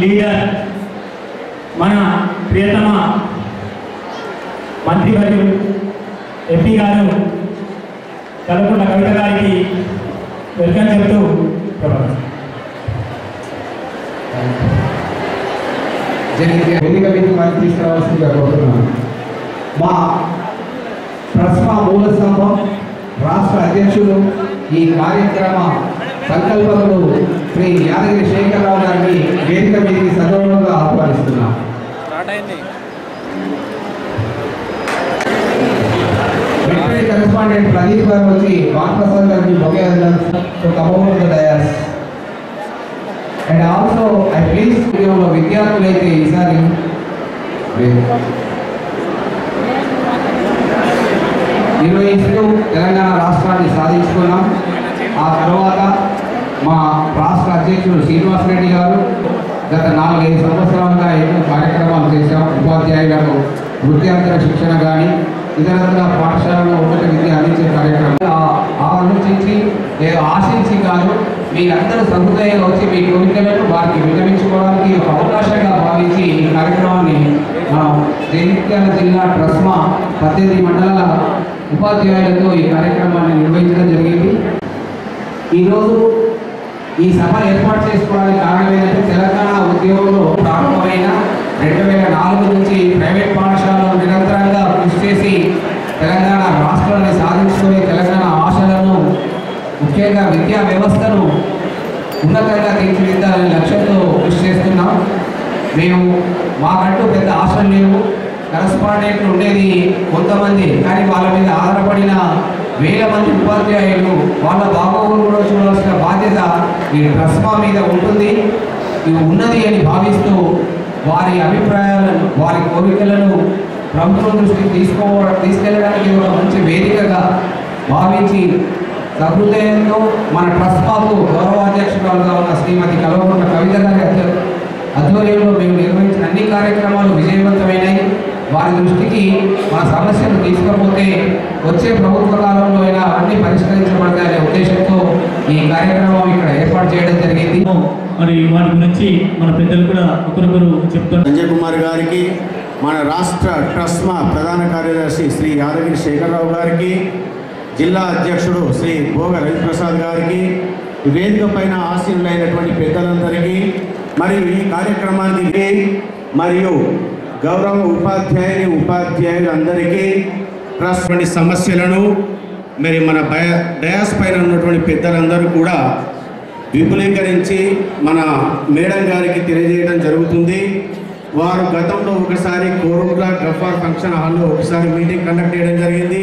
Leader మన ప్రియతమ మంత్రివర్యులు MP గారు కలుపుల కవిత గారికి వెల్కమ్ చెప్తూ జరిగితే వేదిక మీద మనం తీసుకురావాల్సిందిగా కోరుతున్నాను. మా ప్రసమ మూల స్తంభం రాష్ట్ర అధ్యక్షులు ఈ కార్యక్రమ సంకల్పకులు శ్రీ యాదగిరి శేఖరరావు గారిని వేదిక మీదకి సగౌరవంగా ఆహ్వానిస్తున్నాం. కరెస్పాండెంట్ ప్రదీప్ గారు వచ్చి వాట్ప్రసాద్ గారికి bouquet కమౌంట్ dais and also I please ఉద్యోగంలో విద్యార్థులైతే ఈసారి నిర్వహిస్తూ తెలంగాణ రాష్ట్రాన్ని సాధించుకున్నాం. ఆ తర్వాత మా రాష్ట్ర అధ్యక్షుడు శ్రీనివాస్ రెడ్డి గారు గత నాలుగైదు సంవత్సరాలుగా ఎన్నో కార్యక్రమాలు చేశాం ఉపాధ్యాయులకు వృత్యాంతర శిక్షణ కానీ ఇతరత్ర పాఠశాలలో ఉన్నత విద్య అందించే కార్యక్రమం. ఆలోచించి ఏ- ఆశించి కాదు మీరందరూ సహృదయంగా వచ్చి మీ కోరికలను వారికి విన్నవించుకోవడానికి ఒక అవకాశంగా భావించి ఈ కార్యక్రమాన్ని మనం జైత్యాల జిల్లా ట్రస్మా పద్దెనిమిది మండలాల ఉపాధ్యాయులతో ఈ కార్యక్రమాన్ని నిర్వహించడం జరిగింది. ఈరోజు ఈ సభ ఏర్పాటు చేసుకోవడానికి కారణమైన ఏంటంటే తెలంగాణ ఉద్యోగంలో ప్రారంభమైన రెండు వేల నాలుగు నుంచి ప్రైవేట్ పాఠశాలలో నిరంతరంగా కృషి చేసి తెలంగాణ రాష్ట్రాన్ని సాధించుకునే తెలంగాణ ఆశలను ముఖ్యంగా విద్యా వ్యవస్థను ఉన్నతంగా తీర్చిదిద్దాలనే లక్ష్యంతో కృషి చేస్తున్నాం మేము మాకంటూ పెద్ద ఆశలు లేవు కరస్పాండెంట్లు ఉండేది కొంతమంది కానీ వాళ్ళ మీద ఆధారపడిన వేల మంది ఉపాధ్యాయులు వాళ్ళ బాగోగులు కూడా చూడాల్సిన బాధ్యత ఈ ట్రస్మా మీద ఉంటుంది. ఇది ఉన్నది అని భావిస్తూ వారి అభిప్రాయాలను వారి కోరికలను ప్రభుత్వం దృష్టికి తీసుకో తీసుకెళ్ళడానికి ఒక మంచి వేదికగా భావించి సహృదయంతో మన ట్రస్మాకు గౌరవాధ్యక్షురాలుగా ఉన్న శ్రీమతి కల్వకుంట్ల కవిత గారి ఆధ్వర్యంలో మేము నిర్వహించిన అన్ని కార్యక్రమాలు విజయవంతమైనాయి వారి దృష్టికి మన సమస్యలు తీసుకపోతే వచ్చే ప్రభుత్వ కాలంలో అయినా అన్ని పరిష్కరించబడతాయనే ఉద్దేశంతో ఈ కార్యక్రమం ఇక్కడ ఏర్పాటు చేయడం జరిగింది. మరి వాటి గురించి మన పెద్దలు కూడా ఒకరొకరు చెప్తున్నారు. సంజయ్ కుమార్ గారికి మన రాష్ట్ర ట్రస్మా ప్రధాన కార్యదర్శి శ్రీ యాదగిరి శేఖరరావు గారికి జిల్లా అధ్యక్షుడు శ్రీ భోగ రవిప్రసాద్ గారికి వేదిక పైన ఆశీనులైనటువంటి పెద్దలందరికీ మరియు ఈ కార్యక్రమానికి మరియు గౌరవ ఉపాధ్యాయుని ఉపాధ్యాయులందరికీ ట్రస్ట్ వంటి సమస్యలను మరి మన బయ డయాస్ పైన ఉన్నటువంటి పెద్దలందరూ కూడా విపులీకరించి మన మేడం గారికి తెలియజేయడం జరుగుతుంది. వారు గతంలో ఒకసారి కోరుట్ల గఫార్ ఫంక్షన్ హాల్లో ఒకసారి మీటింగ్ కండక్ట్ చేయడం జరిగింది.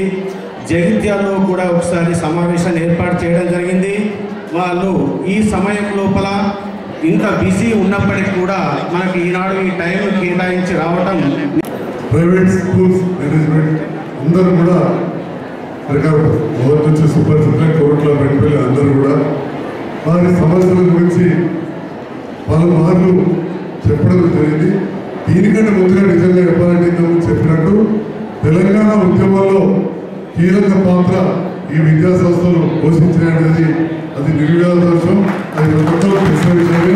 జగిత్యాల్లో కూడా ఒకసారి సమావేశాన్ని ఏర్పాటు చేయడం జరిగింది. వాళ్ళు ఈ సమయం లోపల ఇంత బిజీ ఉన్నప్పటికీ కూడా మనకి ఈనాడు ఈ టైం కేటాయించి రావటం ప్రైవేట్ స్కూల్స్ మేనేజ్మెంట్ అందరూ కూడా సరిగా మొదటి నుంచి సూపర్ సబ్జెక్ట్ కోర్టులో పెట్టుకెళ్ళి అందరూ కూడా వారి సమస్యల గురించి పలుమార్లు చెప్పడం జరిగింది. దీనికంటే ముందుగా నిజంగా చెప్పాలంటే ఇంతకు చెప్పినట్టు తెలంగాణ ఉద్యమంలో కీలక పాత్ర ఈ విద్యా సంస్థలు పోషించినది అది నిర్వివాదోషం అది ప్రభుత్వం ఒక్కరు తెలిసిన విషయమే.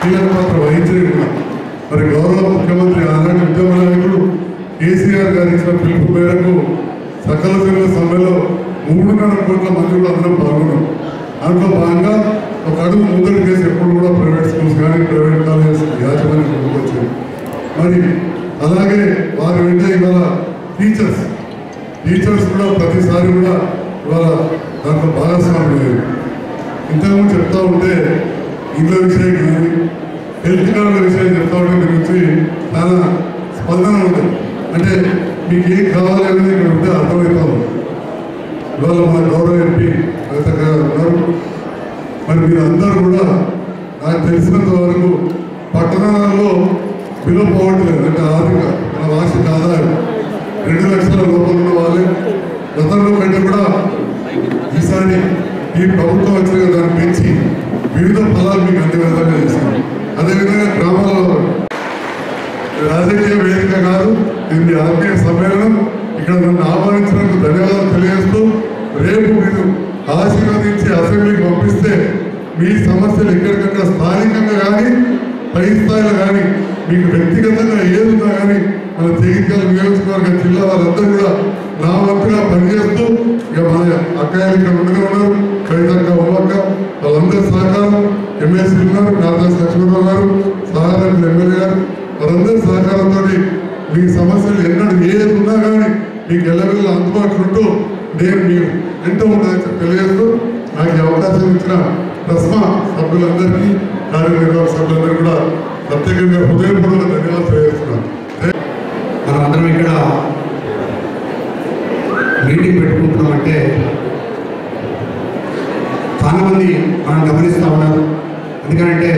కీలక పాత్ర వహించే మరి గౌరవ ముఖ్యమంత్రి ఆనాటి ఉద్యమ నాయకుడు కేసీఆర్ గారు ఇచ్చిన పిలుపు మేరకు సకల జనుల సమ్మెలో మూడున్నర కోట్ల మంది అందరం పాల్గొన్నాం దాంట్లో భాగంగా ఒక అడుగు ముందడు చేసి ఎప్పుడు కూడా ప్రైవేట్ స్కూల్స్ కానీ ప్రైవేట్ కాలేజెస్ యాజమాన్యం ముందుకు మరి అలాగే వారి వెంట ఇవాళ టీచర్స్. టీచర్స్ కూడా ప్రతిసారి కూడా ఇవాళ దాంట్లో భాగస్వామ్యం లేదు ఇంతకుముందు చెప్తా ఉంటే ఇంట్లో విషయం కానీ హెల్త్ కార్డుల విషయం చెప్తా ఉంటే మీ నుంచి చాలా స్పందన ఉంటుంది అంటే మీకు ఏం కావాలి అనేది ఇక్కడ ఉంటే అర్థమవుతా ఉంది ఇవాళ మన గౌరవ ఎంపీ కవిత గారు ఉన్నారు. మరి మీరు అందరూ కూడా నాకు తెలిసినంత వరకు పట్టణాలలో బిలో పోవట్లేదు. అంటే ఆర్థిక మన వార్షిక ఆదాయం. రెండు లక్షల లోపల ఉన్న వాళ్ళే. గతంలో కంటే కూడా ఈసారి ఈ ప్రభుత్వం వచ్చిన దాన్ని పెంచి వివిధ ఫలాలు మీకు అన్ని విధాలుగా చేశారు అదేవిధంగా గ్రామాలలో రాజకీయ వేదిక కాదు ఇది ఆత్మీయ సమ్మేళనం ఇక్కడ నన్ను ఆహ్వానించినందుకు ధన్యవాదాలు తెలియజేస్తూ రేపు మీరు ఆశీర్వదించి అసెంబ్లీకి పంపిస్తే మీ సమస్యలు ఎక్కడికక్కడ స్థానికంగా కానీ పై స్థాయిలో కానీ మీకు వ్యక్తిగతంగా ఏది ఉన్నా కానీ మన జగిత్యాల నియోజకవర్గ జిల్లా వారందరూ కూడా నా వంతుగా పనిచేస్తూ ఇక మన అక్కయ్యలు ఇక్కడ ఉండగా ఉన్నారు కవితక్క ఉమ్మక్క వాళ్ళందరి సహకారం ఎమ్మెల్సీ ఉన్నారు నారదాస్ లక్ష్మణరావు గారు సహారాజు ఎమ్మెల్యే గారు వారందరి సహకారంతో మీ సమస్యలు ఎన్నడూ ఏది ఉన్నా కానీ మీకు ఎల్లవెల్ల అందుబాటులో ఉంటూ నేను మీరు ఎంతో ఉండాలని చెప్పి తెలియజేస్తూ నాకు ఈ అవకాశం ఇచ్చిన ప్రశ్న సభ్యులందరికీ కార్యనిర్వాహక సభ్యులందరికీ కూడా ప్రత్యేకంగా హృదయపూర్వక ధన్యవాదాలు తెలియజేస్తున్నాను మనం అందరం ఇక్కడ మీటింగ్ పెట్టుకుంటున్నామంటే చాలా మంది మనం గమనిస్తూ ఉన్నారు ఎందుకంటే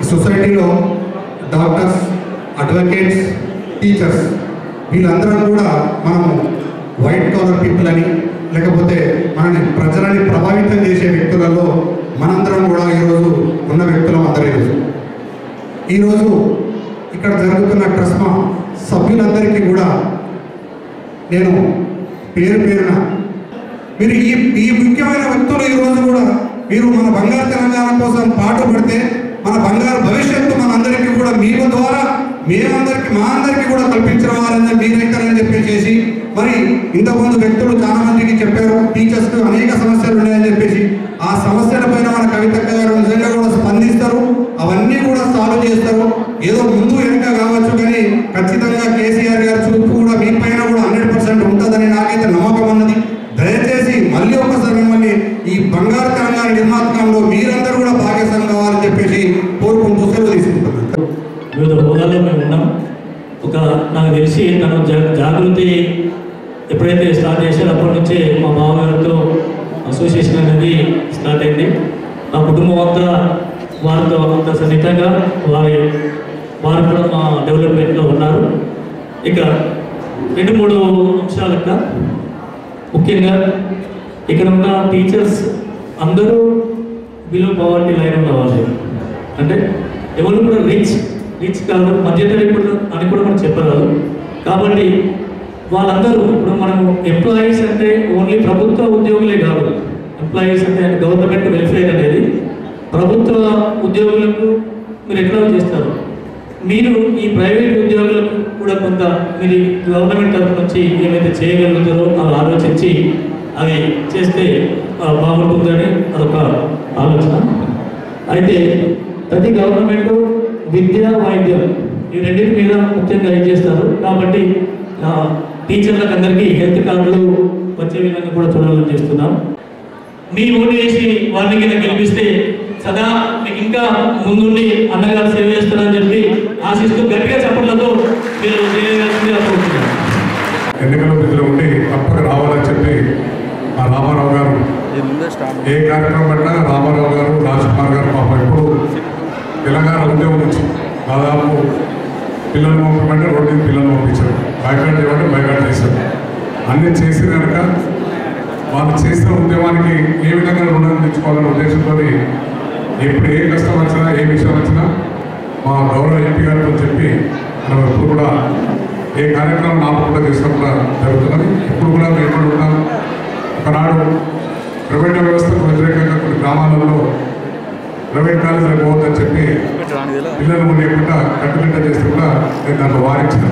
ఈ సొసైటీలో డాక్టర్స్ అడ్వకేట్స్ టీచర్స్ వీళ్ళందరం కూడా మనము వైట్ కాలర్ పీపుల్ అని లేకపోతే మనని ప్రజలని ప్రభావితం చేసే వ్యక్తులలో మనందరం కూడా ఈరోజు ఉన్న వ్యక్తులం అందరూ ఈరోజు ఈరోజు ఇక్కడ జరుగుతున్న ట్రస్మా సభ్యులందరికీ కూడా నేను పేరు పేరున మీరు ఈ ఈ ముఖ్యమైన వ్యక్తులు ఈ రోజు కూడా మీరు మన బంగారు తెలంగాణ కోసం పాటుపడితే మన బంగారు భవిష్యత్తు మనందరికీ కూడా మీకు ద్వారా మేమందరికీ మా అందరికీ కూడా కల్పించిన వారని మీరైతారని చెప్పేసి మరి ఇంతకుముందు వ్యక్తులు చాలా మందికి చెప్పారు టీచర్స్ అనేక సమస్యలు ఉన్నాయని చెప్పేసి. ఆ సమస్యల పైన మన కవితక్క గారు నిజంగా కూడా స్పందిస్తారు అవన్నీ కూడా సాల్వ్ చేస్తారు. ఏదో ముందు వెనుక కావచ్చు కానీ ఖచ్చితంగా కేసీఆర్ గారి చూపు కూడా మీ పైన కూడా హండ్రెడ్ పర్సెంట్ ఉంటుందని నాకైతే నమ్మకం ఉన్నది. దయచేసి మళ్ళీ ఒకసారి మిమ్మల్ని ఈ బంగారు తెలంగాణ నిర్మాణంలో మీరందరూ కూడా భాగస్వామి కావాలని చెప్పేసి కోరుకుంటూ సెలవు తీసుకుంటున్నాను. వివిధ హోదాల్లో మేము ఉన్నాం. నాకు తెలిసి తను జా- జాగృతి ఎప్పుడైతే స్టార్ట్ చేశారో అప్పటి నుంచే మా మామగారితో అసోసియేషన్ అనేది స్టార్ట్ అయింది. మా కుటుంబం అంతా వారితో అంత సన్నిహితంగా వారి వారు కూడా మా డెవలప్మెంట్లో ఉన్నారు. ఇక రెండు మూడు అంశాలక్క ముఖ్యంగా ఇక్కడ ఉన్న టీచర్స్ అందరూ బిలో పవర్టీ లైన్ ఉన్న వాళ్ళు అంటే ఎవరు కూడా రిచ్ రిచ్ కాదు మధ్యతరగతి అని కూడా మనం చెప్పరాదు. కాబట్టి వాళ్ళందరూ ఇప్పుడు మనం ఎంప్లాయీస్ అంటే ఓన్లీ ప్రభుత్వ ఉద్యోగులే కాదు. ఎంప్లాయీస్ అంటే గవర్నమెంట్ వెల్ఫేర్ అనేది ప్రభుత్వ ఉద్యోగులకు మీరు ఎట్లా చేస్తారు? మీరు ఈ ప్రైవేట్ ఉద్యోగులకు కూడా కొంత మీరు గవర్నమెంట్ తరఫు నుంచి ఏమైతే చేయగలుగుతారో అవి ఆలోచించి అవి చేస్తే బాగుంటుందని అదొక ఆలోచన. అయితే ప్రతి గవర్నమెంట్ విద్య వైద్యం ఈ రెండింటి మీద ముఖ్యంగా ఇది చేస్తారు? కాబట్టి టీచర్లకు అందరికీ హెల్త్ కార్డులు వచ్చే విధంగా కూడా చూడాలని చేస్తున్నాం. మీ ఓటు వేసి వారిని కింద గెలిపిస్తే సదా మీకు ఇంకా ముందుండి అన్నగారు సేవ చేస్తారని చెప్పి ఆశిస్తూ గట్టిగా చెప్పడంతో మీరు ఎన్నికల విధులు ఉండి తప్పక రావాలని చెప్పి మా రామారావు గారు ఏ కార్యక్రమం పెట్టినా రామారావు గారు రాజ్కుమార్ గారు పాప ఎప్పుడు తెలంగాణ ఉద్యమం నుంచి దాదాపు పిల్లలు పంపమంటే రోడ్డు పిల్లలు పంపించారు. బైకాట్ చేయమంటే బైకాట్ చేశారు. అన్నీ చేసి కనుక వాళ్ళు చేసిన ఉద్యమానికి ఏ విధంగా రుణం తెచ్చుకోవాలనే ఉద్దేశంతో ఎప్పుడు ఏ కష్టం వచ్చినా ఏ విషయం వచ్చినా మా గౌరవ ఎంపీ గారితో చెప్పి మనం ఎప్పుడు కూడా ఏ కార్యక్రమం ఆపకుండా చేసినా కూడా జరుగుతున్నది. ఇప్పుడు కూడా మేము ఎక్కడ ఉన్నాం ఒకనాడు ప్రైవేట్ వ్యవస్థకు వ్యతిరేకంగా కొన్ని గ్రామాలలో ప్రైవేట్ కాలేజీలకు పోవద్దని చెప్పి పిల్లలు లేకుండా కట్టుబిట్ట చేస్తే కూడా నేను దాంట్లో వారించిన.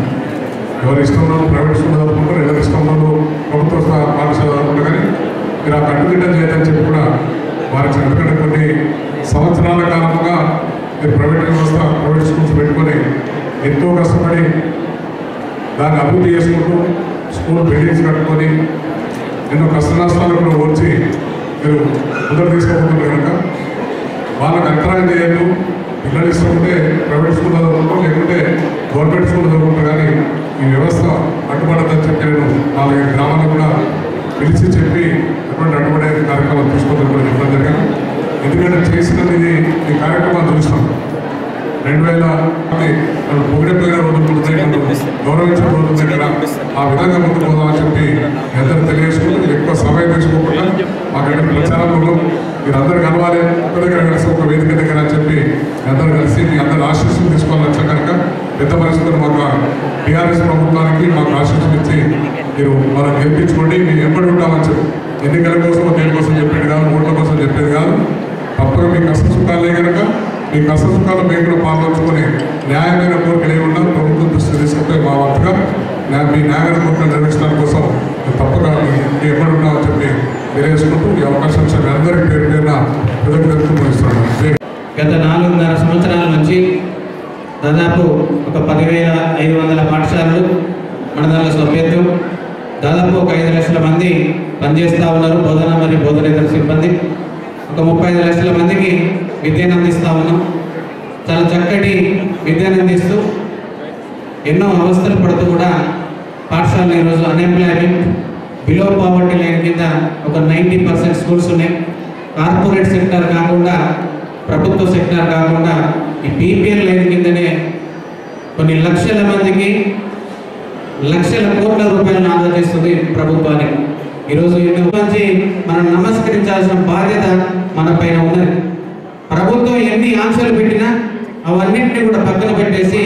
ఎవరి ఇష్టం వాళ్ళు ప్రైవేట్ స్కూల్ చదువుకుంటారు ఎవరి ఇష్టం వాళ్ళు ప్రభుత్వ పాఠశాల చదువుకుంటారు కానీ మీరు ఆ కట్టుబిట్ట చేయదని చెప్పి కూడా వారించిన. ఎందుకంటే కొన్ని సంవత్సరాల కాలంగా మీరు ప్రైవేట్ వ్యవస్థ ప్రైవేట్ స్కూల్స్ పెట్టుకొని ఎంతో కష్టపడి దాన్ని అభివృద్ధి చేసుకుంటూ స్కూల్ బిల్డింగ్స్ కట్టుకొని ఎన్నో కష్ట నష్టాలు కూడా ఓర్చి మీరు ముందరు తీసుకోబోతున్నారు కనుక వాళ్ళకి అంతరాయం చేయొద్దు పిల్లలు ఇష్టం ప్రైవేట్ స్కూల్లో చదువుకుంటాం లేకుంటే గవర్నమెంట్ స్కూల్లో చదువుకుంటాం కానీ ఈ వ్యవస్థ అడ్డుపడదని చెప్పి నేను వాళ్ళ గ్రామాలకు కూడా పిలిచి చెప్పి అటువంటి అడ్డుపడే కార్యక్రమాలు తీసుకోవడం కూడా చెప్పడం జరిగింది. ఎందుకంటే చేసినది ఈ కార్యక్రమాలు చూసినాం. రెండు వేల అది మనం రోజులు ఉన్నాయి గౌరవించిన రోజులు ఉన్నాయి కదా ఆ విధంగా ముందుకు పోదామని చెప్పి ఎందరూ తెలియజేసుకుంటే ఎక్కువ సమయం తీసుకోకుండా మాకు ప్రచారంలో మీరు అందరు కలవాలి. ఒక దగ్గర కలిసి ఒక వేదిక దగ్గర అని చెప్పి అందరూ కలిసి మీ అందరు ఆశీస్సులు తీసుకోవాలని వచ్చా కనుక పెద్ద పరిస్థితులు మాకు టీఆర్ఎస్ ప్రభుత్వానికి మాకు ఆశీస్సులు ఇచ్చి మీరు మనం గెలిపించుకోండి. మేము ఎప్పటి ఉంటామని చెప్పి ఎన్నికల కోసం దేనికోసం చెప్పేది కాదు ఓట్ల కోసం చెప్పేది కాదు. తప్పగా మీ కష్ట సుఖాలే కనుక మీ కష్ట సుఖాలు మేము కూడా పాల్గొంచుకొని న్యాయమైన కోరికలు ఏమి ఉన్నా ప్రభుత్వం దృష్టి తీసుకుంటే మా వంతుగా మీ న్యాయమైన కోరికలు నిర్వహించడం కోసం తప్పక మీ ఎక్కడ ఉన్నామని చెప్పి తెలియజేసుకుంటూ ఈ అవకాశం ఇచ్చిన అందరికీ పేరు పేరున ప్రజలకు గత నాలుగున్నర సంవత్సరాల నుంచి దాదాపు ఒక పదివేల ఐదు వందల పాఠశాలలు మండలాల సభ్యత్వం దాదాపు ఒక ఐదు లక్షల మంది పనిచేస్తూ ఉన్నారు బోధన మరియు బోధనేతర సిబ్బంది. ఒక ముప్పై ఐదు లక్షల మందికి విద్యను అందిస్తూ ఉన్నాం. చాలా చక్కటి విద్యను అందిస్తూ ఎన్నో అవస్థలు పడుతూ కూడా పాఠశాలలు ఈరోజు అన్ఎంప్లాయ్మెంట్ బిలో పావర్టీ లైన్ కింద ఒక నైంటీ పర్సెంట్ స్కూల్స్ ఉన్నాయి. కార్పొరేట్ సెక్టర్ కాకుండా ప్రభుత్వ సెక్టర్ కాకుండా ఈ బీపీఎల్ లైన్ కిందనే కొన్ని లక్షల మందికి లక్షల కోట్ల రూపాయలను ఆదా చేస్తుంది ప్రభుత్వానికి. ఈరోజు ఎన్నో మంచి మనం నమస్కరించాల్సిన బాధ్యత మన పైన ఉన్నది. ప్రభుత్వం ఎన్ని ఆంక్షలు పెట్టినా అవన్నింటినీ కూడా పక్కన పెట్టేసి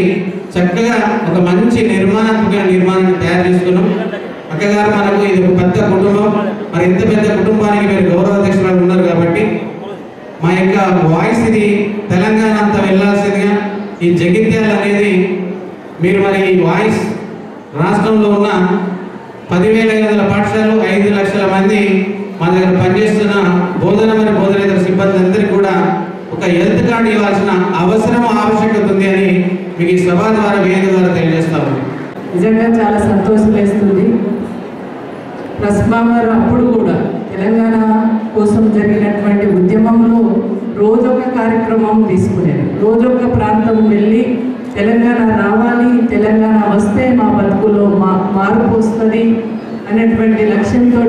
చక్కగా ఒక మంచి నిర్మాణాత్మక నిర్మాణాన్ని తయారు చేసుకున్నాం. అక్కగారు మనకు ఇది పెద్ద కుటుంబం. మరి ఇంత పెద్ద కుటుంబానికి మీరు గౌరవ అధ్యక్షులు ఉన్నారు కాబట్టి మా యొక్క వాయిస్ ఇది తెలంగాణ అంతా వెళ్ళాల్సిందిగా ఈ జగిత్యాలు అనేది మీరు మరి ఈ వాయిస్ రాష్ట్రంలో ఉన్న పదివేల ఐదు వందల పాఠశాలలు ఐదు లక్షల మంది మా దగ్గర పనిచేస్తున్న బోధన మరియు బోధనేతర సిబ్బంది అందరికీ కూడా ఒక హెల్త్ కార్డు ఇవ్వాల్సిన అవసరం ఆవశ్యకత ఉంది అని మీకు ఈ సభ ద్వారా వేదిక ద్వారా తెలియజేస్తాము నిజంగా చాలా సంతోషం వేస్తుంది. ప్రస్మావారు అప్పుడు కూడా తెలంగాణ కోసం జరిగినటువంటి ఉద్యమంలో రోజొక కార్యక్రమం తీసుకునేది. రోజొక ప్రాంతం వెళ్ళి తెలంగాణ రావాలి తెలంగాణ వస్తే మా బతుకులో మా మార్పు వస్తుంది అనేటువంటి లక్ష్యంతో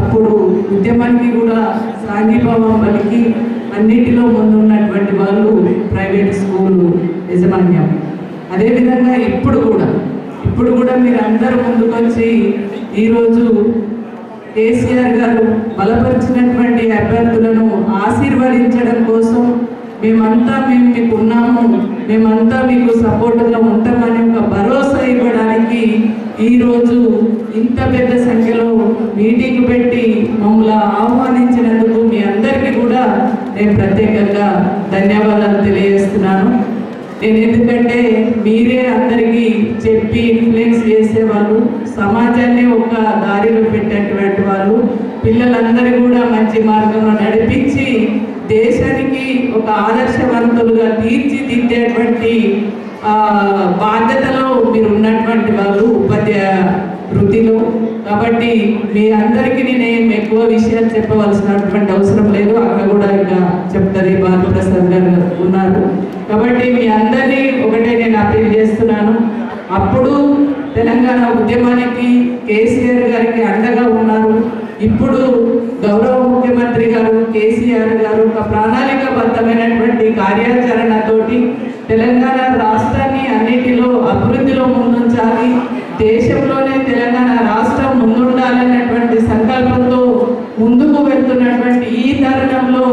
అప్పుడు ఉద్యమానికి కూడా సాంఘీభావం పలికి అన్నిటిలో ముందున్నటువంటి వాళ్ళు ప్రైవేట్ స్కూల్ యజమాన్యం. అదేవిధంగా ఇప్పుడు కూడా ఇప్పుడు కూడా మీరు అందరూ ముందుకొచ్చి ఈరోజు కేసీఆర్ గారు బలపరిచినటువంటి అభ్యర్థులను ఆశీర్వదించడం కోసం మేమంతా మేము మీకు ఉన్నాము మేమంతా మీకు సపోర్ట్గా ఉంటామని ఒక భరోసా ఇవ్వడానికి ఈరోజు ఇంత పెద్ద సంఖ్యలో మీటింగ్ పెట్టి మమ్మల్ని ఆహ్వానించినందుకు మీ అందరికీ కూడా నేను ప్రత్యేకంగా ధన్యవాదాలు తెలియజేస్తున్నాను. నేను ఎందుకంటే మీరే అందరికీ చెప్పి ఇన్ఫ్లుయెన్స్ చేసేవాళ్ళు. సమాజాన్ని ఒక దారిలో పెట్టేటువంటి వాళ్ళు పిల్లలందరూ కూడా మంచి మార్గంలో నడిపించి దేశానికి ఒక ఆదర్శవంతులుగా తీర్చిదిద్దేటువంటి బాధ్యతలో మీరు ఉన్నటువంటి వాళ్ళు ఉపాధ్యాయ వృత్తిలో. కాబట్టి మీ అందరికీ నేనేం ఎక్కువ విషయాలు చెప్పవలసినటువంటి అవసరం లేదు. అక్కడ కూడా ఇంకా చెప్తుంది భానుప్రసాద్ గారు ఉన్నారు. కాబట్టి మీ అందరినీ ఒకటే నేను అప్పీల్ చేస్తున్నాను. అప్పుడు తెలంగాణ ఉద్యమానికి కేసీఆర్ గారికి అండగా ఉన్నారు. ఇప్పుడు గౌరవ ముఖ్యమంత్రి గారు కేసీఆర్ గారు ఒక ప్రణాళికబద్ధమైనటువంటి కార్యాచరణతోటి తెలంగాణ రాష్ట్రాన్ని అన్నిటిలో అభివృద్ధిలో ముందుంచాలి దేశంలోనే తెలంగాణ రాష్ట్రం ముందుండాలన్నటువంటి సంకల్పంతో ముందుకు వెళ్తున్నటువంటి ఈ తరుణంలో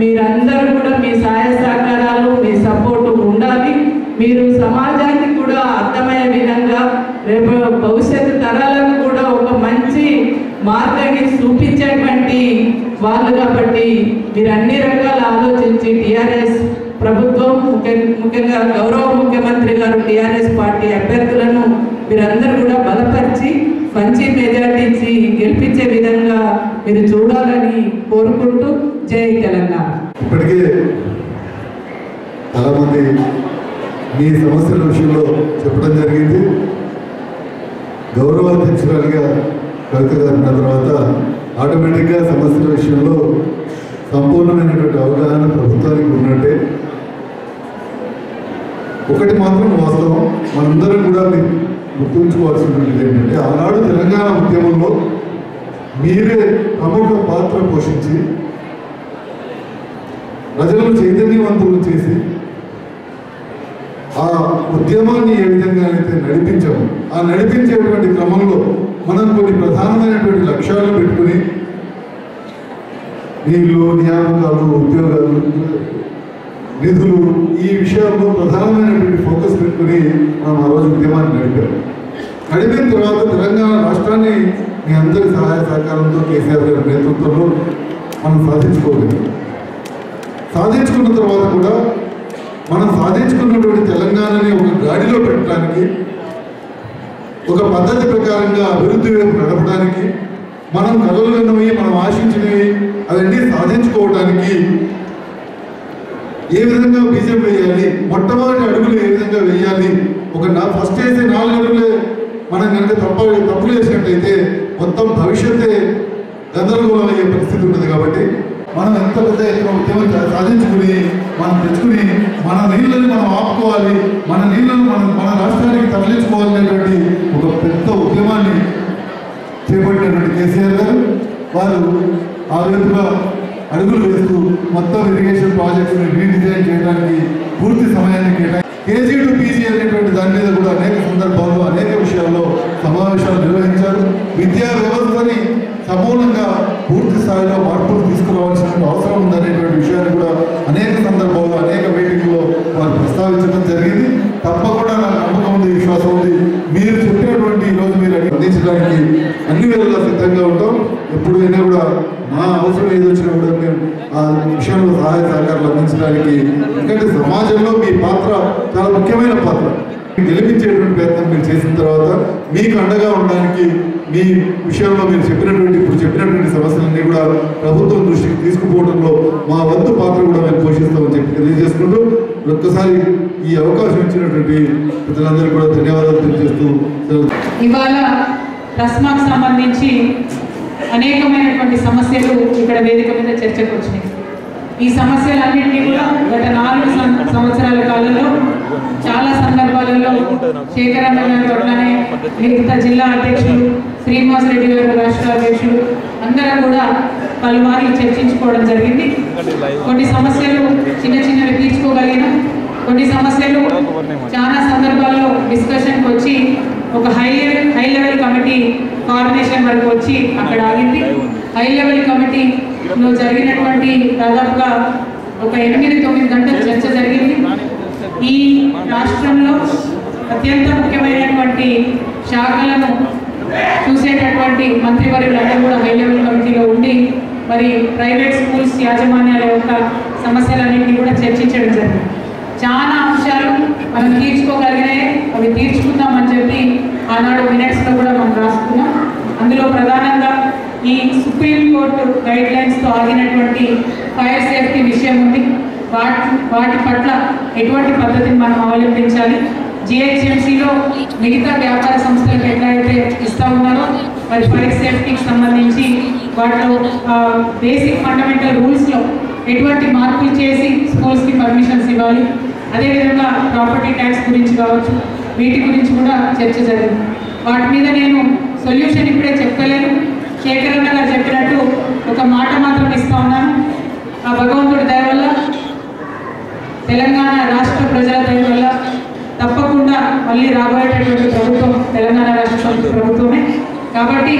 మీరందరూ కూడా మీ సహాయ సహకారాలు మీ సపోర్టు ఉండాలి. మీరు సమాజానికి కూడా అర్థమయ్యే విధంగా రేపు భవిష్యత్తు తరాలకు కూడా ఒక మంచి మార్గాన్ని చూపించేటువంటి వాళ్ళు కాబట్టి మీరు అన్ని రకాల ఆలోచించి టిఆర్ఎస్ ప్రభుత్వం ముఖ్య ముఖ్యంగా గౌరవ ముఖ్యమంత్రి గారు టిఆర్ఎస్ పార్టీ అభ్యర్థులను మీరందరూ కూడా బలపరిచి మంచి మెజార్టీ ఇచ్చి గెలిపించే విధంగా మీరు చూడాలని కోరుకుంటూ జై తెలంగాణ. ఇప్పటికే చాలామంది మీ సమస్యల విషయంలో చెప్పడం జరిగింది. గౌరవ అధ్యక్షురాలిగా కవిత గారు ఉన్న తర్వాత ఆటోమేటిక్గా సమస్యల విషయంలో సంపూర్ణమైనటువంటి అవగాహన ప్రభుత్వానికి ఉన్నట్టే. ఒకటి మాత్రం వాస్తవం మనందరం కూడా గుర్తుంచుకోవాల్సినటువంటిది ఏంటంటే ఆనాడు తెలంగాణ ఉద్యమంలో మీరే ప్రముఖ పాత్ర పోషించి ప్రజలను చైతన్యవంతులు చేసి ఆ ఉద్యమాన్ని ఏ విధంగా అయితే నడిపించాము ఆ నడిపించేటువంటి క్రమంలో మనం కొన్ని ప్రధానమైనటువంటి లక్ష్యాలు పెట్టుకుని నీళ్ళు నియామకాలు ఉద్యోగాలు నిధులు ఈ విషయాల్లో ప్రధానమైనటువంటి ఫోకస్ పెట్టుకుని మనం ఆ రోజు ఉద్యమాన్ని నడిపాం. నడిపిన తర్వాత తెలంగాణ రాష్ట్రాన్ని మీ అందరి సహాయ సహకారంతో కేసీఆర్ గారి నేతృత్వంలో మనం సాధించుకోగలిగాం సాధించుకున్న తర్వాత కూడా మనం సాధించుకున్నటువంటి తెలంగాణని ఒక గాడిలో పెట్టడానికి ఒక పద్ధతి ప్రకారంగా అభివృద్ధి వైపు నడపడానికి మనం కలలు కన్నవి మనం ఆశించినవి అవన్నీ సాధించుకోవడానికి ఏ విధంగా బీజం వేయాలి మొట్టమొదటి అడుగులు ఏ విధంగా వేయాలి ఒక నా ఫస్ట్ వేసే నాలుగు అడుగులే మనం కనుక తప్ప తప్పులు వేసినట్టయితే మొత్తం భవిష్యత్తే గందరగోళం అయ్యే పరిస్థితి ఉంటుంది కాబట్టి మనం ఎంత పెద్ద ఎక్కువ ఉద్యమం సాధించుకుని మనం తెచ్చుకుని మన నీళ్ళని మనం ఆపుకోవాలి మన నీళ్ళను మనం మన రాష్ట్రానికి తరలించుకోవాలనేటువంటి ఒక పెద్ద ఉద్యమాన్ని చేపట్టినటువంటి కేసీఆర్ గారు. వారు ఆ విధంగా అడుగులు వేస్తూ మొత్తం ఇరిగేషన్ ప్రాజెక్ట్స్ని రీడిజైన్ చేయడానికి పూర్తి సమయాన్ని కేటాయి కేజీ టు పీజీ అనేటువంటి దాని మీద కూడా అనేక సందర్భాల్లో అనేక విషయాల్లో సమావేశాలు నిర్వహించారు. విద్యా వ్యవస్థని సమూలంగా పూర్తి స్థాయిలో మార్పులు తీసుకురావాల్సిన అవసరం ఉందనేటువంటి విషయాన్ని కూడా అనేక సందర్భాల్లో అనేక మీటింగ్లో వారు ప్రస్తావించడం జరిగింది. తప్పకుండా నాకు నమ్మకం ఉంది విశ్వాసం ఉంది. మీరు చెప్పినటువంటి ఈరోజు మీరు అందించడానికి అన్ని వేళలా సిద్ధంగా ఉంటాం. ఎప్పుడైనా కూడా మా అవసరం ఏది వచ్చినా కూడా మేము ఆ విషయంలో సహాయ సహకారాలు అందించడానికి ఎందుకంటే సమాజంలో మీ పాత్ర చాలా ముఖ్యమైన పాత్ర. గెలిపించేటువంటి ప్రయత్నం మీరు చేసిన తర్వాత మీకు అండగా ఉండడానికి మీ విషయంలో మీరు చెప్పినటువంటి ఇప్పుడు చెప్పినటువంటి సమస్యలన్నీ కూడా ప్రభుత్వం దృష్టికి తీసుకుపోవడంలో మా వంతు పాత్ర కూడా మేము పోషిస్తామని చెప్పి తెలియజేసుకుంటూ ఒక్కసారి ఈ అవకాశం ఇచ్చినటువంటి ప్రజలందరికీ కూడా ధన్యవాదాలు తెలియజేస్తూ ఇవాళ రస్మాకు సంబంధించి అనేకమైనటువంటి సమస్యలు ఇక్కడ వేదిక మీద చర్చకు వచ్చినాయి. ఈ సమస్యలన్నింటినీ కూడా గత నాలుగు సంవత్సరాల కాలంలో చాలా సందర్భాలలో శేఖరన్న గారు అట్లానే మిగతా జిల్లా అధ్యక్షులు శ్రీనివాస్ రెడ్డి గారు రాష్ట్ర అధ్యక్షులు అందరం కూడా పలుమార్లు చర్చించుకోవడం జరిగింది. కొన్ని సమస్యలు చిన్న చిన్నవి తీర్చుకోగలిగిన. కొన్ని సమస్యలు చాలా సందర్భాల్లో డిస్కషన్కి వచ్చి ఒక high level high level committee formation వరకు వచ్చి అక్కడ ఆగింది. హై లెవెల్ కమిటీ లో జరిగినటువంటి దాదాపుగా ఒక ఎనిమిది తొమ్మిది గంటల చర్చ జరిగింది. ఈ రాష్ట్రంలో అత్యంత ముఖ్యమైనటువంటి శాఖలను చూసేటటువంటి మంత్రివర్యులందరూ కూడా హై లెవెల్ కమిటీలో ఉండి మరి ప్రైవేట్ స్కూల్స్ యాజమాన్యాల యొక్క సమస్యలన్నింటినీ కూడా చర్చించడం జరిగింది. చాలా అంశాలు మనం తీర్చుకోగలిగినాయి అవి తీర్చుకుందామని చెప్పి ఆనాడు మినిట్స్లో కూడా మనం రాసుకున్నాం. అందులో ప్రధానంగా ఈ సుప్రీంకోర్టు గైడ్ లైన్స్తో ఆగినటువంటి ఫైర్ సేఫ్టీ విషయం ఉంది. వాటి వాటి పట్ల ఎటువంటి పద్ధతిని మనం అవలంబించాలి? జిహెచ్ఎంసీలో మిగతా వ్యాపార సంస్థలకు ఎట్లయితే ఇస్తా ఉన్నారో మరి ఫైర్ సేఫ్టీకి సంబంధించి వాటిలో బేసిక్ ఫండమెంటల్ రూల్స్లో ఎటువంటి మార్పులు చేసి స్కూల్స్కి పర్మిషన్స్ ఇవ్వాలి. అదేవిధంగా ప్రాపర్టీ ట్యాక్స్ గురించి కావచ్చు వీటి గురించి కూడా చర్చ జరిగింది. వాటి మీద నేను సొల్యూషన్ ఇప్పుడే చెప్పలేను. శేఖరన్న గారు చెప్పినట్టు ఒక మాట మాత్రం ఇస్తా ఉన్నాను. ఆ భగవంతుడి దయ వల్ల తెలంగాణ రాష్ట్ర ప్రజల దయ వల్ల తప్పకుండా మళ్ళీ రాబోయేటటువంటి ప్రభుత్వం తెలంగాణ రాష్ట్ర ప్రభుత్వమే. కాబట్టి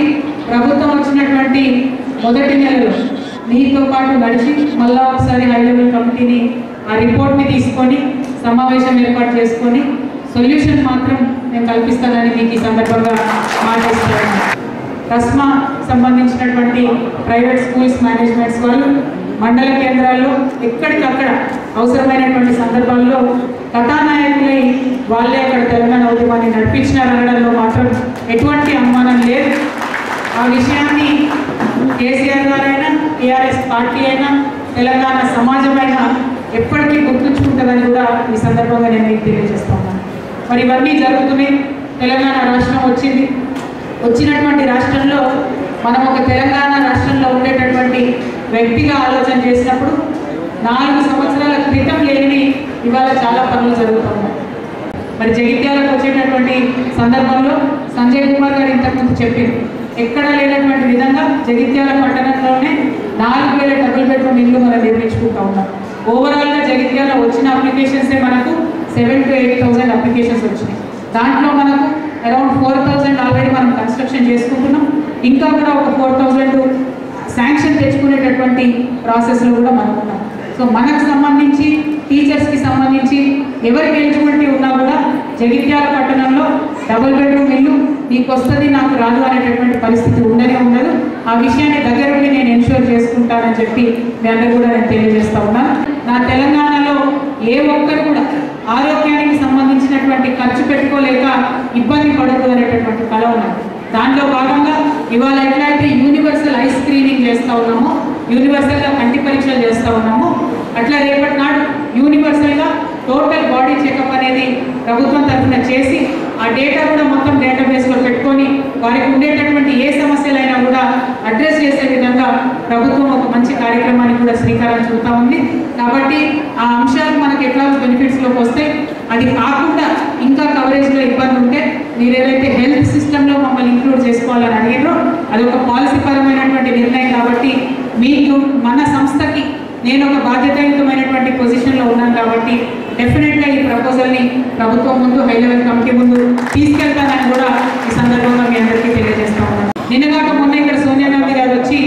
ప్రభుత్వం వచ్చినటువంటి మొదటి నెలలో నీతో పాటు నడిచి మళ్ళా ఒకసారి హై లెవెల్ కమిటీని ఆ రిపోర్ట్ని తీసుకొని సమావేశం ఏర్పాటు చేసుకొని సొల్యూషన్ మాత్రం నేను కల్పిస్తానని మీకు ఈ సందర్భంగా మాట్లాడుతున్నాను కస్మా సంబంధించినటువంటి ప్రైవేట్ స్కూల్స్ మేనేజ్మెంట్స్ వాళ్ళు మండల కేంద్రాల్లో ఎక్కడికక్కడ అవసరమైనటువంటి సందర్భాల్లో కథానాయకులై వాళ్ళే అక్కడ తెలంగాణ ఉద్యమాన్ని నడిపించినారనడంలో మాత్రం ఎటువంటి అనుమానం లేదు. ఆ విషయాన్ని కేసీఆర్ గారైనా టీఆర్ఎస్ పార్టీ అయినా తెలంగాణ సమాజమైనా ఎప్పటికీ గుర్తుంచుకుంటుందని కూడా ఈ సందర్భంగా నేను మీకు తెలియజేస్తాను మరి ఇవన్నీ జరుగుతున్నాయి తెలంగాణ రాష్ట్రం వచ్చింది. వచ్చినటువంటి రాష్ట్రంలో మనం ఒక తెలంగాణ రాష్ట్రంలో ఉండేటటువంటి వ్యక్తిగా ఆలోచన చేసినప్పుడు నాలుగు సంవత్సరాల క్రితం లేని ఇవాళ చాలా పనులు జరుగుతున్నాయి. మరి జగిత్యాలకు వచ్చేటటువంటి సందర్భంలో సంజయ్ కుమార్ గారు ఇంతకుముందు చెప్పింది ఎక్కడా లేనటువంటి విధంగా జగిత్యాల పట్టణంలోనే నాలుగు వేల డబుల్ బెడ్రూమ్ ఇల్లు మనం నిర్మించుకుంటా ఉన్నాం. ఓవరాల్గా జగిత్యాల వచ్చిన అప్లికేషన్సే మనకు seven to eight thousand applications వచ్చినాయి. దాంట్లో మనకు అరౌండ్ ఫోర్ థౌజండ్ ఆల్రెడీ మనం కన్స్ట్రక్షన్ చేసుకుంటున్నాం. ఇంకా కూడా ఒక ఫోర్ థౌజండ్ శాంక్షన్ తెచ్చుకునేటటువంటి ప్రాసెస్లో కూడా మనం ఉన్నాం. సో మనకు సంబంధించి టీచర్స్కి సంబంధించి ఎవరికి ఎలిజిబిలిటీ ఉన్నా కూడా జగిత్యాల పట్టణంలో డబుల్ బెడ్రూమ్ ఇల్లు నీకు వస్తుంది నాకు రాదు అనేటటువంటి పరిస్థితి ఉండనే ఉండదు. ఆ విషయాన్ని దగ్గరుండి నేను ఎన్షూర్ చేసుకుంటానని చెప్పి మీ అందరూ కూడా నేను తెలియజేస్తా ఉన్నాను. నా తెలంగాణలో ఏ ఒక్కరు కూడా ఆరోగ్యానికి సంబంధించినటువంటి ఖర్చు పెట్టుకోలేక ఇబ్బంది పడదు అనేటటువంటి కళ ఉన్నది. దాంట్లో భాగంగా ఇవాళ ఎట్లయితే యూనివర్సల్ ఐ స్క్రీనింగ్ చేస్తూ ఉన్నామో యూనివర్సల్గా కంటి పరీక్షలు చేస్తూ ఉన్నాము అట్లా రేపటి నాడు యూనివర్సల్గా టోటల్ బాడీ చెకప్ అనేది ప్రభుత్వం తరఫున చేసి ఆ డేటా కూడా మొత్తం డేటాబేస్లో పెట్టుకొని వారికి ఉండేటటువంటి ఏ సమస్యలైనా కూడా అడ్రస్ చేసే విధంగా ప్రభుత్వం ఒక మంచి కార్యక్రమానికి కూడా శ్రీకారం చుడతా ఉంది. కాబట్టి ఆ అంశాలు మనకి ఎట్లా బెనిఫిట్స్లోకి వస్తాయి అది కాకుండా ఇంకా కవరేజ్లో ఇబ్బంది ఉంటే మీరు ఏదైతే హెల్త్ సిస్టంలో మమ్మల్ని ఇంక్లూడ్ చేసుకోవాలని అడిగారో అది ఒక పాలసీ పరమైనటువంటి నిర్ణయం కాబట్టి మీకు మన సంస్థకి నేను ఒక బాధ్యతాయుతమైనటువంటి పొజిషన్లో ఉన్నాను కాబట్టి డెఫినెట్గా ఈ ప్రపోజల్ని ప్రభుత్వం ముందు హై లెవెల్ కమిటీ ముందు తీసుకెళ్తానని కూడా ఈ సందర్భంగా మీ అందరికీ తెలియజేస్తా ఉన్నాను. నిన్నగాక మొన్న ఇక్కడ సోనియా గాంధీ గారు వచ్చి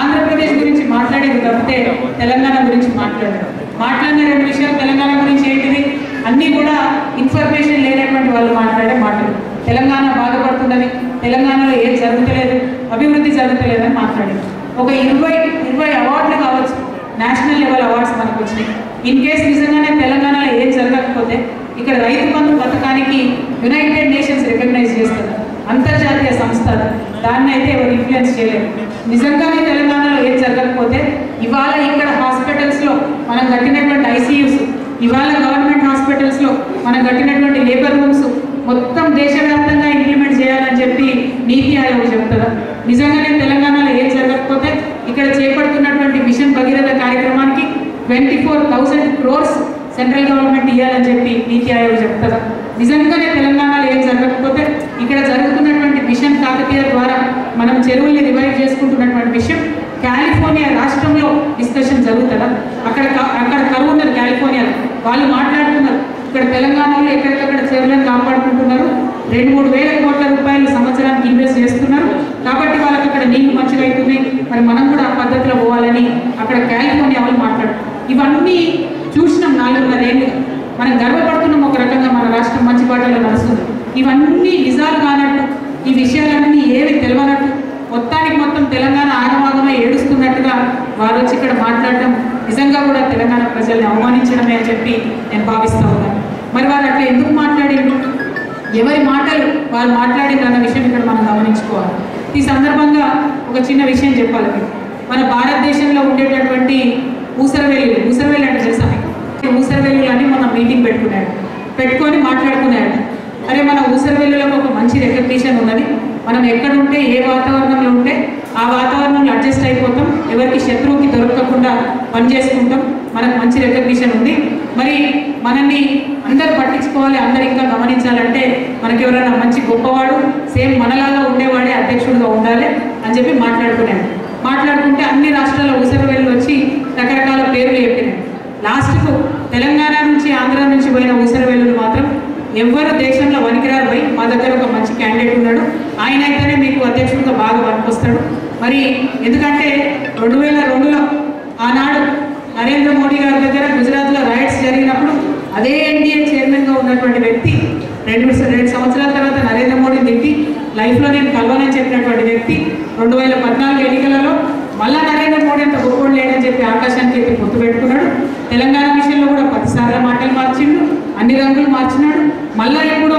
ఆంధ్రప్రదేశ్ గురించి మాట్లాడేది తప్పితే తెలంగాణ గురించి మాట్లాడారు. మాట్లాడిన రెండు విషయాలు తెలంగాణ గురించి ఏంటిది? అన్నీ కూడా ఇన్ఫర్మేషన్ లేనటువంటి వాళ్ళు మాట్లాడే మాటలు. తెలంగాణ బాధపడుతుందని తెలంగాణలో ఏం జరుగుతలేదు అభివృద్ధి జరుగుతలేదని మాట్లాడారు. ఒక ఇరవై ఇరవై అవార్డులు కావచ్చు నేషనల్ లెవెల్ అవార్డ్స్ మనకు వచ్చినాయి. ఇన్ కేస్ నిజంగానే తెలంగాణలో ఏం జరగకపోతే ఇక్కడ రైతు బంధు పథకానికి యునైటెడ్ నేషన్స్ రికగ్నైజ్ చేస్తుంది అంతర్జాతీయ సంస్థ దాన్ని అయితే ఎవరు ఇన్ఫ్లుయెన్స్ చేయలేరు. నిజంగానే తెలంగాణలో ఏం జరగకపోతే ఇవాళ ఇక్కడ హాస్పిటల్స్లో మనం కట్టినటువంటి ఐసీయూస్ ఇవాళ గవర్నమెంట్ హాస్పిటల్స్లో మనం కట్టినటువంటి లేబర్ రూమ్స్ మొత్తం దేశవ్యాప్తంగా ఇంప్లిమెంట్ చేయాలని చెప్పి నీతి ఆయోగ్ చెప్తుందా? నిజంగానే తెలంగాణలో ఏం జరగకపోతే ఇక్కడ చేపడుతున్నటువంటి మిషన్ భగీరథ కార్యక్రమానికి twenty four thousand crores central government ఇవ్వాలని చెప్పి నీతి ఆయోగ్ చెప్తుందా? నిజంగానే తెలంగాణలో ఏం జరగకపోతే ఇక్కడ జరుగుతున్నటువంటి మిషన్ కాకతీయ ద్వారా మనం చెరువుల్ని రివైవ్ చేసుకుంటున్నటువంటి విషయం కాలిఫోర్నియా రాష్ట్రంలో డిస్కషన్ జరుగుతుందా? అక్కడ అక్కడ కరువు ఉన్నారు కాలిఫోర్నియాలో. వాళ్ళు మాట్లాడుతున్నారు. ఇక్కడ తెలంగాణలో ఎక్కడికక్కడ చెరువులను కాపాడుకుంటున్నారు. రెండు మూడు వేల కోట్ల రూపాయలు సంవత్సరానికి ఇన్వెస్ట్ చేస్తున్నారు. కాబట్టి వాళ్ళకి అక్కడ నీళ్ళు మంచిగా అవుతుంది మరి మనం కూడా ఆ పద్ధతిలో పోవాలని అక్కడ కాలిఫోర్నియా వాళ్ళు మాట్లాడుతున్నారు. ఇవన్నీ చూసినాం నాలుగున్నరేళ్ళుగా మనం గర్వపడుతున్నాం ఒక రకంగా మన రాష్ట్రం మంచి బాటలో నడుస్తుంది. ఇవన్నీ నిజాలు కానట్టు ఈ విషయాలన్నీ ఏవి తెలియనట్టు మొత్తానికి మొత్తం తెలంగాణ ఆగమాగమే ఏడుస్తున్నట్టుగా వారు వచ్చి ఇక్కడ మాట్లాడడం నిజంగా కూడా తెలంగాణ ప్రజల్ని అవమానించడమే అని చెప్పి నేను భావిస్తా ఉన్నాను మరి వారు అట్లా ఎందుకు మాట్లాడిండ్రు? ఎవరి మాటలు వారు మాట్లాడిండ్రు అన్న విషయం ఇక్కడ మనం గమనించుకోవాలి. ఈ సందర్భంగా ఒక చిన్న విషయం చెప్పాలి. మన భారతదేశంలో ఉండేటటువంటి ఊసరవేలు ఊసరవేలు అంటే తెలుసా మీకు? ఊసరవేలు అని మొన్న మీటింగ్ పెట్టుకున్నాడు పెట్టుకొని మాట్లాడుకున్నాడు అరే మన ఊసరవేలులకు ఒక మంచి రికగ్నిషన్ ఉన్నది. మనం ఎక్కడ ఉంటే ఏ వాతావరణంలో ఉంటే ఆ వాతావరణంలో అడ్జస్ట్ అయిపోతాం. ఎవరికి శత్రువుకి దొరకకుండా పనిచేసుకుంటాం మనకు మంచి రికగ్నిషన్ ఉంది. మరి మనల్ని అందరు పట్టించుకోవాలి అందరు ఇంకా గమనించాలంటే మనకి ఎవరైనా మంచి గొప్పవాడు సేమ్ మనలాగా ఉండేవాడే అధ్యక్షుడిగా ఉండాలి అని చెప్పి మాట్లాడుకున్నాడు మాట్లాడుకుంటే అన్ని రాష్ట్రాల ఊసరవెల్లు వచ్చి రకరకాల పేర్లు చెప్పినాడు లాస్ట్కు తెలంగాణ నుంచి ఆంధ్ర నుంచి పోయిన ఊసరవెల్లులు మాత్రం ఎవ్వరు దేశంలో వనికిరారు పోయి మా దగ్గర ఒక మంచి క్యాండిడేట్ ఉన్నాడు. ఆయన అయితేనే మీకు అధ్యక్షుడిగా బాగా పనికొస్తాడు. మరి ఎందుకంటే రెండు వేల రెండులో ఆనాడు నరేంద్ర మోడీ గారి దగ్గర గుజరాత్లో రైట్స్ జరిగినప్పుడు అదే ఎన్డీఏ చైర్మన్గా ఉన్నటువంటి వ్యక్తి రెండు రెండు సంవత్సరాల తర్వాత నరేంద్ర మోడీ తిట్టి లైఫ్లో నేను కలవనని చెప్పినటువంటి వ్యక్తి రెండు వేల పద్నాలుగు ఎన్నికలలో మళ్ళా నరేంద్ర మోడీ అంత గొప్పవాడు లేడని చెప్పి ఆకాశానికి ఎత్తి పొత్తు పెట్టుకున్నాడు. తెలంగాణ విషయంలో కూడా పదిసార్లు మాటలు మార్చిండు అన్ని రంగులు మార్చినాడు. మళ్ళా ఎప్పుడో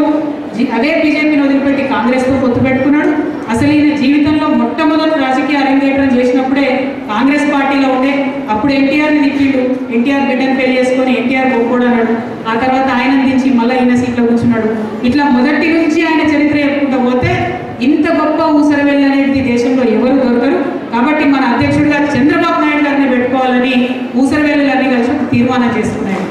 అదే బీజేపీని వదిలిపెట్టి కాంగ్రెస్తో పొత్తు పెట్టుకున్నాడు. అసలు ఈయన జీవితంలో మొట్టమొదటి రాజకీయ అరంగేట్రం చేసినప్పుడే కాంగ్రెస్ పార్టీలో ఉండే అప్పుడు ఎన్టీఆర్ని తిప్పిండు. ఎన్టీఆర్ బిడ్డను పెళ్ళి చేసుకొని ఎన్టీఆర్ గొప్పోడు అన్నాడు. ఆ తర్వాత ఆయన దించి మళ్ళీ ఈయన సీట్లో కూర్చున్నాడు. ఇట్లా మొదటి నుంచి ఆయన చరిత్ర చెప్పుకుంటూ పోతే ఇంత గొప్ప ఊసరవెల్లి అనేది దేశంలో ఎవరు దొరకరు. కాబట్టి మన అధ్యక్షుడిగా చంద్రబాబు నాయుడు గారిని పెట్టుకోవాలని ఊసరవెల్లులన్నీ కలిసి ఒక తీర్మానం చేసుకున్నాడు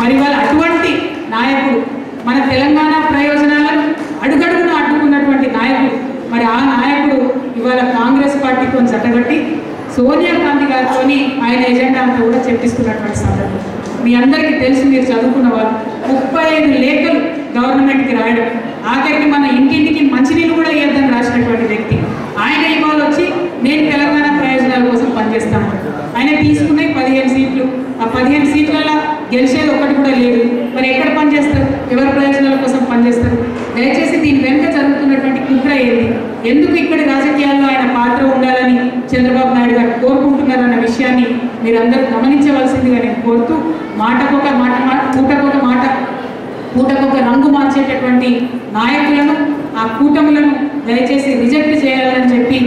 మరి వాళ్ళు అటువంటి నాయకుడు మన తెలంగాణ ప్రయోజనాలను అడుగడుగును అడ్డుకున్నటువంటి నాయకుడు మరి ఆ నాయకుడు ఇవాళ కాంగ్రెస్ పార్టీతో జతగట్టి సోనియా గాంధీ గారితో ఆయన ఎజెండా అంతా కూడా చెప్పిస్తున్నటువంటి సందర్భం. మీ అందరికీ తెలిసి మీరు చదువుకున్న వాళ్ళు ముప్పై ఐదు లేఖలు గవర్నమెంట్కి రాయడం ఆఖరికి మన ఇంటింటికి మంచినీళ్ళు కూడా ఇవ్వద్దని రాసినటువంటి వ్యక్తి. ఆయన ఇవాళ వచ్చి నేను తెలంగాణ ప్రయోజనాల కోసం పనిచేస్తాను. ఆయన తీసుకునే పదిహేను సీట్లు. ఆ పదిహేను సీట్లలో గెలిచేది ఒకటి కూడా లేదు. మరి ఎక్కడ పనిచేస్తారు? ఎవరి ప్రయోజనాల కోసం పనిచేస్తారు? దయచేసి దీని వెనుక జరుగుతున్నటువంటి కుట్ర ఏంది ఎందుకు ఇక్కడ రాజకీయాల్లో ఆయన పాత్ర ఉండాలని చంద్రబాబు నాయుడు గారు కోరుకుంటున్నారన్న విషయాన్ని మీరందరూ గమనించవలసిందిగా నేను కోరుతూ మాటకొక మాట పూటకొక మాట పూటకొక రంగు మార్చేటటువంటి నాయకులను ఆ కూటములను దయచేసి రిజెక్ట్ చేయాలని చెప్పి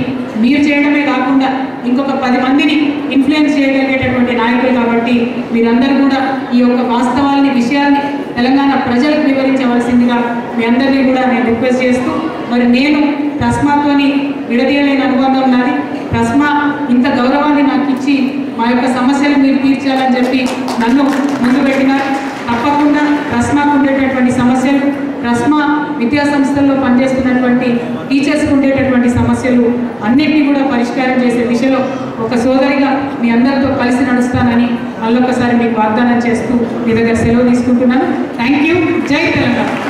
మీరు చేయడమే కాకుండా ఇంకొక పది మందిని ఇన్ఫ్లుయెన్స్ చేయగలిగేటటువంటి నాయకులు కాబట్టి మీరందరూ కూడా ఈ యొక్క వాస్తవాల్ని విషయాల్ని తెలంగాణ ప్రజలకు వివరించవలసిందిగా మీ అందరినీ కూడా నేను రిక్వెస్ట్ చేస్తూ మరి నేను తస్మాతోని విడదీయలేని అనుబంధం ఉన్నది తస్మా ఇంత గౌరవాన్ని నాకు ఇచ్చి మా యొక్క సమస్యలు మీరు తీర్చాలని చెప్పి నన్ను ముందు పెట్టినారు. తప్పకుండా రస్మాకు ఉండేటటువంటి సమస్యలు రస్మా విద్యా సంస్థల్లో పనిచేస్తున్నటువంటి టీచర్స్కి ఉండేటటువంటి సమస్యలు అన్నిటినీ కూడా పరిష్కారం చేసే దిశలో ఒక సోదరిగా మీ అందరితో కలిసి నడుస్తానని మళ్ళొకసారి మీకు వాగ్దానం చేస్తూ మీ దగ్గర సెలవు తీసుకుంటున్నాను. Thank you. జై తెలంగాణ.